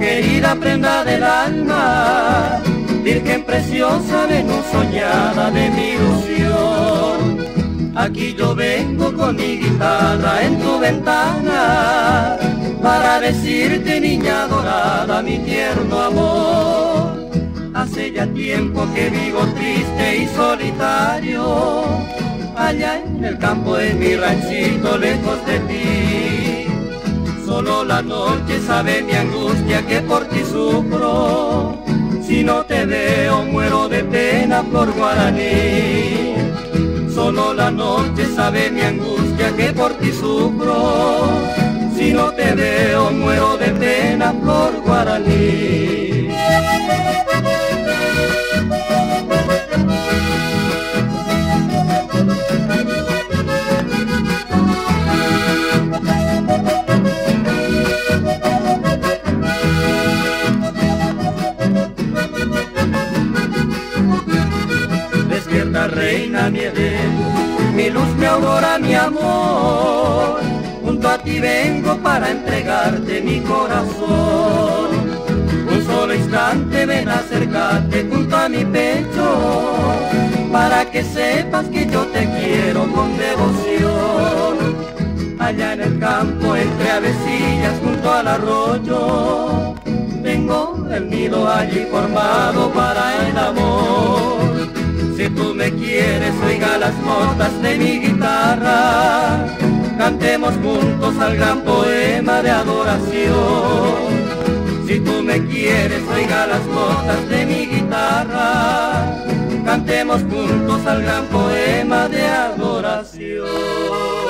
querida prenda del alma, virgen preciosa, Venus soñada de mi ilusión. Aquí yo vengo con mi guitarra en tu ventana, para decirte niña dorada mi tierno amor. Hace ya tiempo que vivo triste y solitario, allá en el campo de mi ranchito lejos de ti. La noche sabe mi angustia que por ti sufro, si no te veo muero de pena por guaraní. Solo la noche sabe mi angustia que por ti sufro, si no te veo muero de pena por guaraní. Reina mi mi luz, mi aurora, mi amor. Junto a ti vengo para entregarte mi corazón. Un solo instante ven acércate junto a mi pecho, para que sepas que yo te quiero con devoción. Allá en el campo entre avecillas junto al arroyo, tengo el nido allí formado para quieres, oiga las notas de mi guitarra, cantemos juntos al gran poema de adoración. Si tú me quieres, oiga las notas de mi guitarra, cantemos juntos al gran poema de adoración.